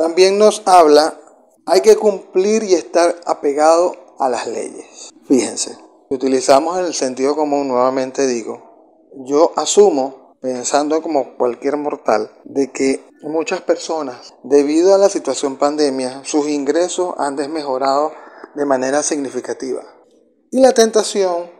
También nos habla, hay que cumplir y estar apegado a las leyes. Fíjense, si utilizamos el sentido común, nuevamente digo, yo asumo, pensando como cualquier mortal, de que muchas personas, debido a la situación pandemia, sus ingresos han desmejorado de manera significativa. Y la tentación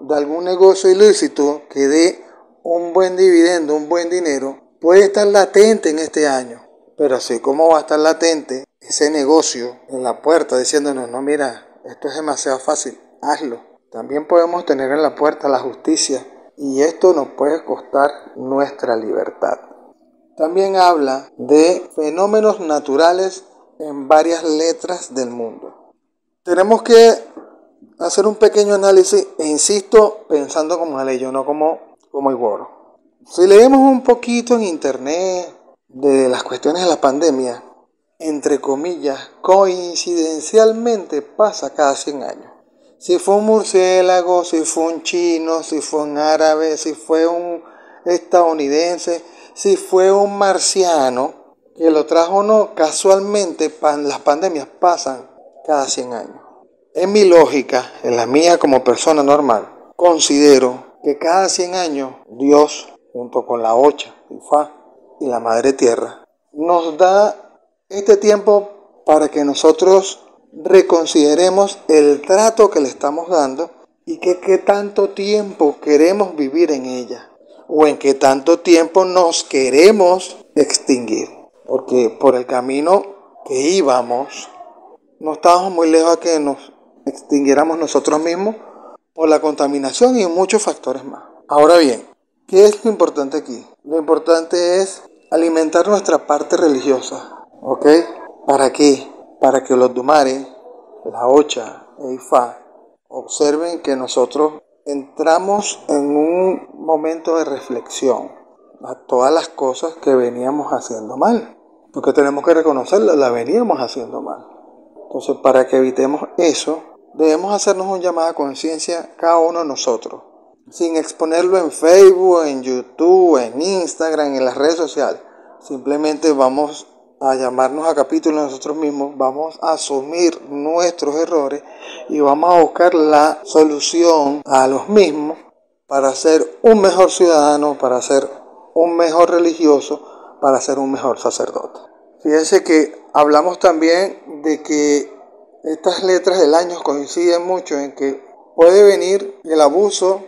de algún negocio ilícito que dé un buen dividendo, un buen dinero, puede estar latente en este año. Pero así como va a estar latente ese negocio en la puerta diciéndonos, no, mira, esto es demasiado fácil, hazlo. También podemos tener en la puerta la justicia y esto nos puede costar nuestra libertad. También habla de fenómenos naturales en varias letras del mundo. Tenemos que hacer un pequeño análisis e insisto pensando como yo no como, como Iguoro. Si leemos un poquito en internet de las cuestiones de la pandemia, entre comillas, coincidencialmente pasa cada 100 años. Si fue un murciélago, si fue un chino, si fue un árabe, si fue un estadounidense, si fue un marciano que lo trajo o no, casualmente las pandemias pasan cada 100 años. En mi lógica, en la mía como persona normal, considero que cada 100 años Dios, junto con la Ocha, Fa y la Madre Tierra, nos da este tiempo para que nosotros reconsideremos el trato que le estamos dando y que qué tanto tiempo queremos vivir en ella o en qué tanto tiempo nos queremos extinguir. Porque por el camino que íbamos, no estábamos muy lejos a que nos extinguiéramos nosotros mismos por la contaminación y muchos factores más. Ahora bien, ¿qué es lo importante aquí? Lo importante es alimentar nuestra parte religiosa, ¿ok? ¿Para qué? Para que los Dumares, la Ocha e Ifá observen que nosotros entramos en un momento de reflexión a todas las cosas que veníamos haciendo mal. Porque tenemos que reconocerlas, las veníamos haciendo mal. Entonces, para que evitemos eso, debemos hacernos un llamado a conciencia cada uno de nosotros, sin exponerlo en Facebook, en YouTube, en Instagram, en las redes sociales. Simplemente vamos a llamarnos a capítulo nosotros mismos, vamos a asumir nuestros errores y vamos a buscar la solución a los mismos para ser un mejor ciudadano, para ser un mejor religioso, para ser un mejor sacerdote. Fíjense que hablamos también de que estas letras del año coinciden mucho en que puede venir el abuso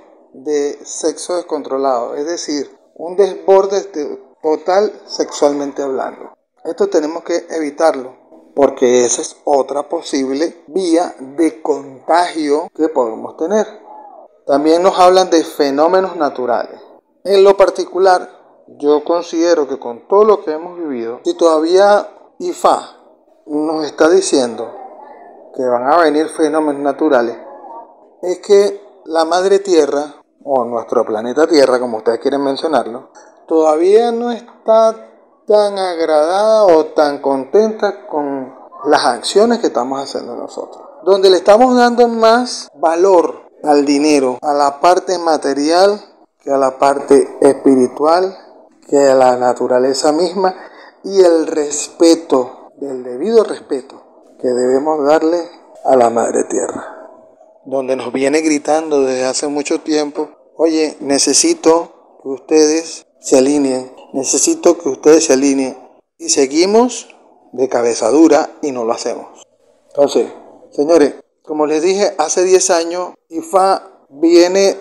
de sexo descontrolado, es decir, un desborde total sexualmente hablando. Esto tenemos que evitarlo porque esa es otra posible vía de contagio que podemos tener. También nos hablan de fenómenos naturales. En lo particular, yo considero que con todo lo que hemos vivido, si todavía IFA nos está diciendo que van a venir fenómenos naturales, es que la madre Tierra, o nuestro planeta Tierra, como ustedes quieren mencionarlo, todavía no está tan agradada o tan contenta con las acciones que estamos haciendo nosotros. Donde le estamos dando más valor al dinero, a la parte material, que a la parte espiritual, que a la naturaleza misma y el respeto, del debido respeto que debemos darle a la Madre Tierra, donde nos viene gritando desde hace mucho tiempo, oye, necesito que ustedes se alineen, necesito que ustedes se alineen y seguimos de cabeza dura y no lo hacemos. Entonces, señores, como les dije, hace 10 años IFA viene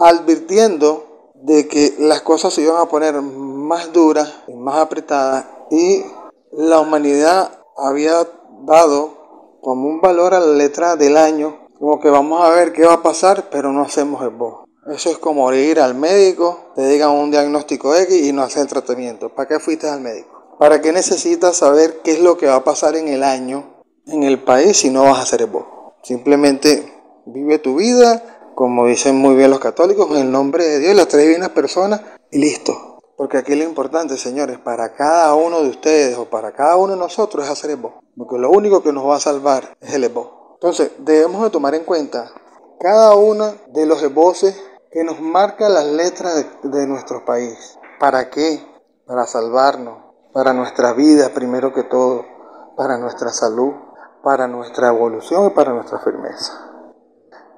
advirtiendo de que las cosas se iban a poner más duras y más apretadas y la humanidad había dado como un valor a la letra del año, como que vamos a ver qué va a pasar, pero no hacemos el voz. Eso es como ir al médico, te digan un diagnóstico X y no hacer el tratamiento. ¿Para qué fuiste al médico? ¿Para qué necesitas saber qué es lo que va a pasar en el año, en el país, si no vas a hacer el voz? Simplemente vive tu vida, como dicen muy bien los católicos, en el nombre de Dios, las tres divinas personas, y listo. Porque aquí lo importante, señores, para cada uno de ustedes o para cada uno de nosotros es hacer el voz. Porque lo único que nos va a salvar es el voz. Entonces, debemos de tomar en cuenta cada uno de los voces que nos marca las letras de, nuestro país. ¿Para qué? Para salvarnos, para nuestra vida primero que todo, para nuestra salud, para nuestra evolución y para nuestra firmeza.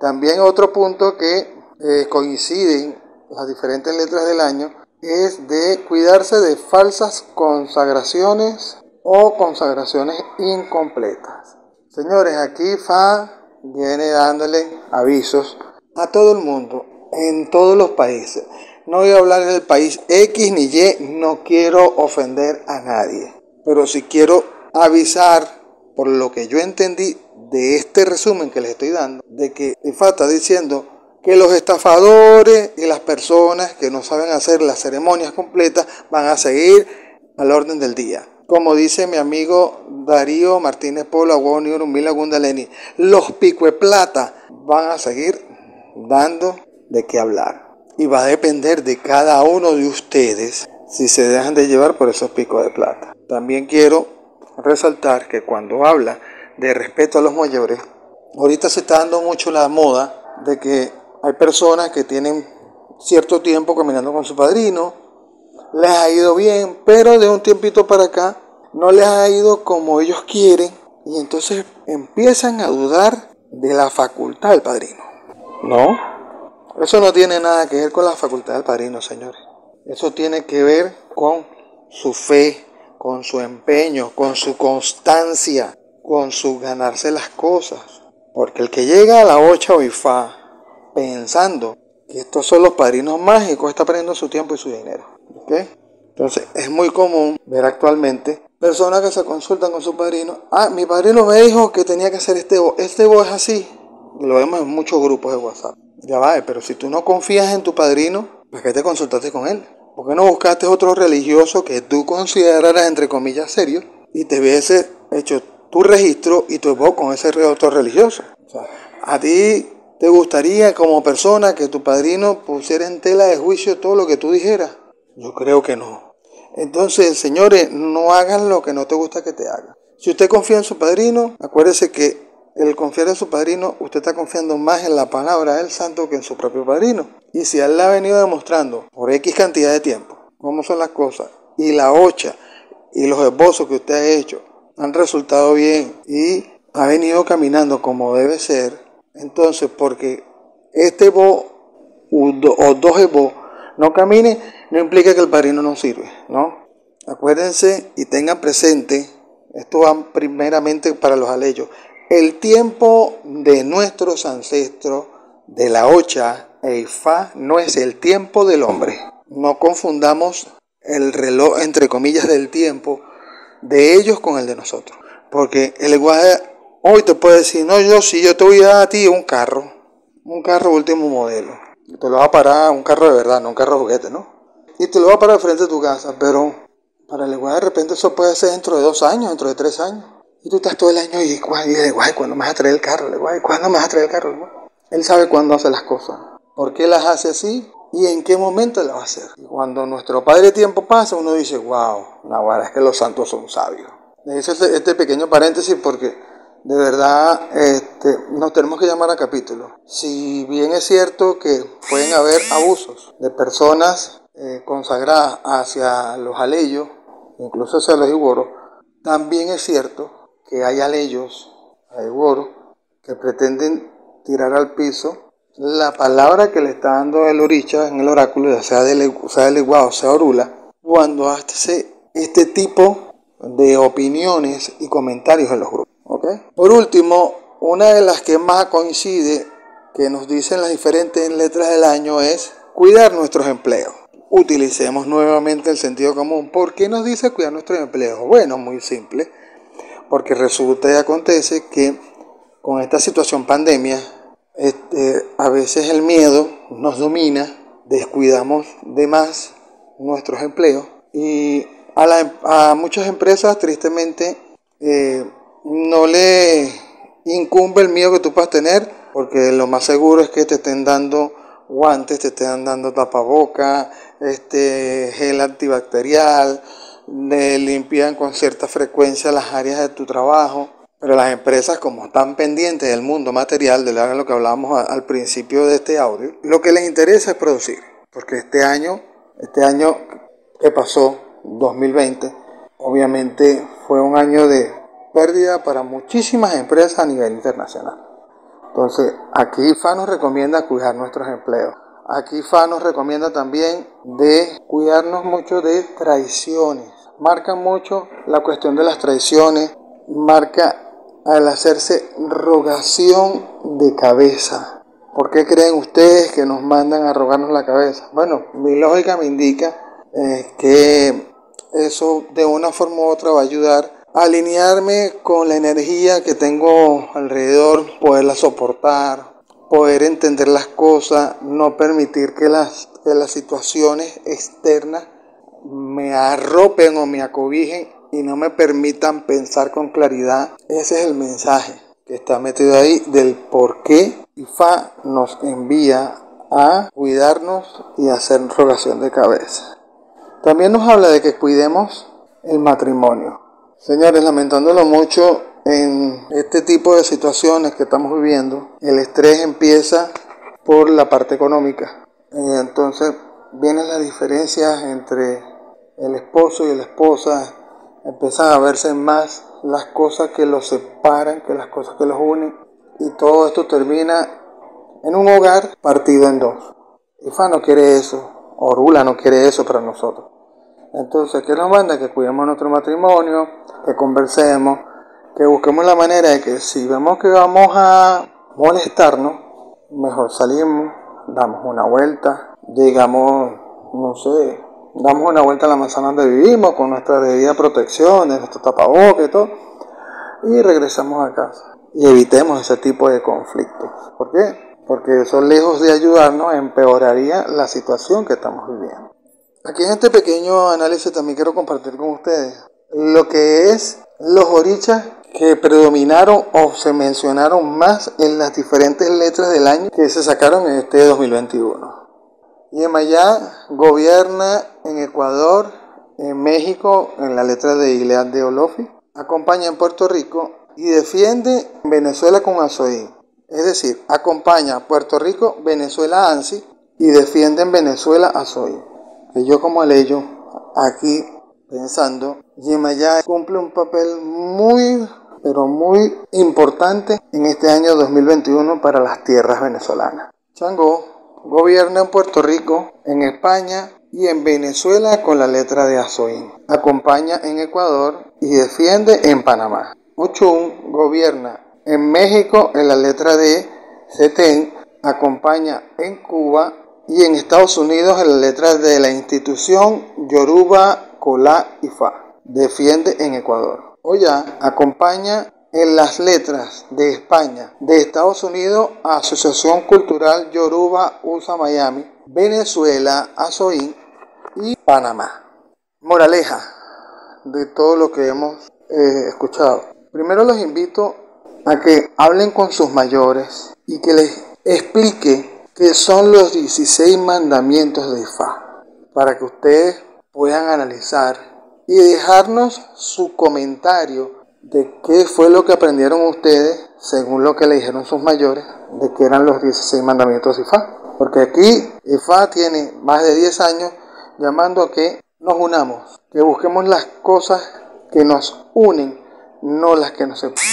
También otro punto que eh, coinciden las diferentes letras del año es de cuidarse de falsas consagraciones o consagraciones incompletas. Señores, aquí Fa viene dándole avisos a todo el mundo, en todos los países. No voy a hablar del país X ni Y, no quiero ofender a nadie, pero si quiero avisar por lo que yo entendí de este resumen que les estoy dando, de que Fa está diciendo que los estafadores y las personas que no saben hacer las ceremonias completas van a seguir al orden del día. Como dice mi amigo Darío Martínez Polo Aguoni Urumila Gundaleni, los pico de plata van a seguir dando de qué hablar. Y va a depender de cada uno de ustedes si se dejan de llevar por esos picos de plata. También quiero resaltar que cuando habla de respeto a los mayores, ahorita se está dando mucho la moda de que hay personas que tienen cierto tiempo caminando con su padrino, les ha ido bien, pero de un tiempito para acá no les ha ido como ellos quieren y entonces empiezan a dudar de la facultad del padrino. No, eso no tiene nada que ver con la facultad del padrino, señores. Eso tiene que ver con su fe, con su empeño, con su constancia, con su ganarse las cosas. Porque el que llega a la ocha o fa pensando que estos son los padrinos mágicos, está perdiendo su tiempo y su dinero. Entonces, es muy común ver actualmente personas que se consultan con su padrino. Ah, mi padrino me dijo que tenía que hacer este bo. Este bo es así. Lo vemos en muchos grupos de WhatsApp. Ya va, pero si tú no confías en tu padrino, ¿para qué te consultaste con él? ¿Por qué no buscaste otro religioso que tú consideraras, entre comillas, serio y te hubiese hecho tu registro y tu voz con ese otro religioso? O sea, a ti ¿Te gustaría como persona que tu padrino pusiera en tela de juicio todo lo que tú dijeras? Yo creo que no. Entonces, señores, no hagan lo que no te gusta que te hagan. Si usted confía en su padrino, acuérdese que el confiar en su padrino, usted está confiando más en la palabra del santo que en su propio padrino. Y si él ha venido demostrando por X cantidad de tiempo cómo son las cosas, y la ocha y los esbozos que usted ha hecho han resultado bien y ha venido caminando como debe ser, entonces, porque este bo o dos ebo no camine, no implica que el padrino no sirve, ¿no? Acuérdense y tengan presente, esto va primeramente para los aleyos, el tiempo de nuestros ancestros, de la Ocha e Ifá, no es el tiempo del hombre. No confundamos el reloj, entre comillas, del tiempo de ellos con el de nosotros. Porque el lenguaje Hoy te puede decir, no, yo sí, yo te voy a dar a ti un carro, un carro último modelo. Te lo va a parar, un carro de verdad, no un carro de juguete, ¿no? Y te lo va a parar frente a tu casa, pero para el igual de repente eso puede ser dentro de dos años, dentro de tres años. Y tú estás todo el año y, guay, y guay, ¿cuándo me vas a traer el carro? Guay, ¿cuándo me vas a traer el carro? Él sabe cuándo hace las cosas, por qué las hace así y en qué momento las va a hacer. Y cuando nuestro Padre Tiempo pasa, uno dice, wow, Navarra, es que los santos son sabios. Ese es este pequeño paréntesis porque de verdad este, nos tenemos que llamar a capítulo. Si bien es cierto que pueden haber abusos de personas eh, consagradas hacia los aleyos, incluso hacia los iguoros, también es cierto que hay aleyos, hay iguoros, que pretenden tirar al piso la palabra que le está dando el oricha en el oráculo, ya sea del, sea iguado, sea orula, cuando hace este tipo de opiniones y comentarios en los grupos. Por último, una de las que más coincide, que nos dicen las diferentes letras del año, es cuidar nuestros empleos. Utilicemos nuevamente el sentido común. ¿Por qué nos dice cuidar nuestros empleos? Bueno, muy simple. Porque resulta y acontece que con esta situación pandemia, este, a veces el miedo nos domina, descuidamos de más nuestros empleos y a, a muchas empresas tristemente eh, no le incumbe el miedo que tú puedas tener, porque lo más seguro es que te estén dando guantes, te estén dando tapaboca, este gel antibacterial, limpian con cierta frecuencia las áreas de tu trabajo. Pero las empresas, como están pendientes del mundo material, de lo que hablábamos al principio de este audio, lo que les interesa es producir. Porque este año, este año que pasó, 2020, obviamente fue un año de pérdida para muchísimas empresas a nivel internacional. Entonces, aquí FA nos recomienda cuidar nuestros empleos. Aquí FA nos recomienda también de cuidarnos mucho de traiciones. Marca mucho la cuestión de las traiciones, marca al hacerse rogación de cabeza. ¿Por qué creen ustedes que nos mandan a rogarnos la cabeza? Bueno, mi lógica me indica eh, que eso de una forma u otra va a ayudar a alinearme con la energía que tengo alrededor, poderla soportar, poder entender las cosas, no permitir que las, que las situaciones externas me arropen o me acobijen y no me permitan pensar con claridad. Ese es el mensaje que está metido ahí del por qué IFA nos envía a cuidarnos y hacer rogación de cabeza. También nos habla de que cuidemos el matrimonio. Señores, lamentándolo mucho, en este tipo de situaciones que estamos viviendo, el estrés empieza por la parte económica. Entonces vienen las diferencias entre el esposo y la esposa, empiezan a verse más las cosas que los separan que las cosas que los unen. Y todo esto termina en un hogar partido en dos. Ifa no quiere eso, Orula no quiere eso para nosotros. Entonces, ¿qué nos manda? Que cuidemos nuestro matrimonio, que conversemos, que busquemos la manera de que si vemos que vamos a molestarnos, mejor salimos, damos una vuelta, llegamos, no sé, damos una vuelta a la manzana donde vivimos con nuestra debida protección, nuestro tapabocas y todo, y regresamos a casa. Y evitemos ese tipo de conflictos. ¿Por qué? Porque eso lejos de ayudarnos empeoraría la situación que estamos viviendo. Aquí en este pequeño análisis también quiero compartir con ustedes lo que es los orichas que predominaron o se mencionaron más en las diferentes letras del año que se sacaron en este 2021. Yemayá gobierna en Ecuador, en México, en la letra de Ilead de Olofi, acompaña en Puerto Rico y defiende Venezuela con Azoí. Es decir, acompaña a Puerto Rico, Venezuela ANSI y defiende en Venezuela Azoí. Y yo como leyo aquí pensando, Yemayá cumple un papel muy, pero muy importante en este año 2021 para las tierras venezolanas. Chango Gobierna en Puerto Rico, en España y en Venezuela con la letra de Azoín. Acompaña en Ecuador y defiende en Panamá. Ochun gobierna en México en la letra de CETEN, acompaña en Cuba y en Estados Unidos en la letra de la institución Yoruba Colá Ifa. Defiende en Ecuador. Oya acompaña en las letras de España, de Estados Unidos, Asociación Cultural Yoruba USA Miami, Venezuela, Azoín y Panamá. Moraleja de todo lo que hemos eh, escuchado. Primero los invito a que hablen con sus mayores y que les explique qué son los 16 mandamientos de Fa, para que ustedes puedan analizar y dejarnos su comentario de qué fue lo que aprendieron ustedes, según lo que le dijeron sus mayores, de qué eran los 16 mandamientos de Ifá. Porque aquí Ifá tiene más de 10 años llamando a que nos unamos, que busquemos las cosas que nos unen, no las que nos separan.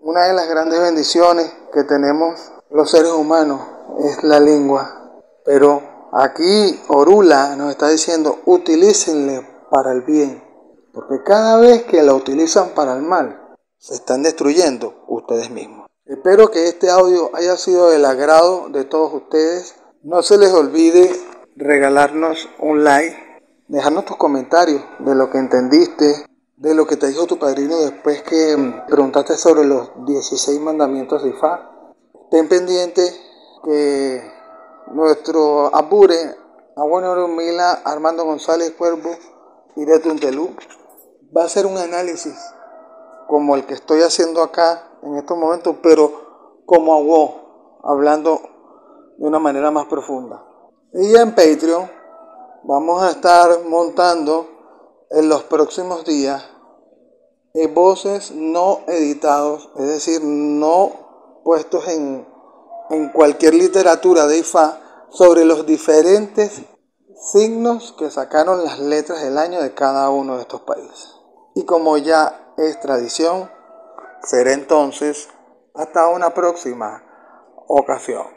Una de las grandes bendiciones que tenemos los seres humanos es la lengua, pero aquí Orula nos está diciendo utilícenle para el bien porque cada vez que la utilizan para el mal, se están destruyendo ustedes mismos. Espero que este audio haya sido del agrado de todos ustedes. No se les olvide regalarnos un like, dejarnos tus comentarios de lo que entendiste, de lo que te dijo tu padrino después que preguntaste sobre los 16 mandamientos de Ifá. Ten pendiente que nuestro apure, Abuelo Mila, Armando González Cuervo y de Tuntelú va a ser un análisis como el que estoy haciendo acá en estos momentos, pero como a vos, hablando de una manera más profunda. Y en Patreon vamos a estar montando en los próximos días eh, voces no editados, es decir, no puestos en, en cualquier literatura de IFA sobre los diferentes signos que sacaron las letras del año de cada uno de estos países. Y como ya es tradición, será entonces hasta una próxima ocasión.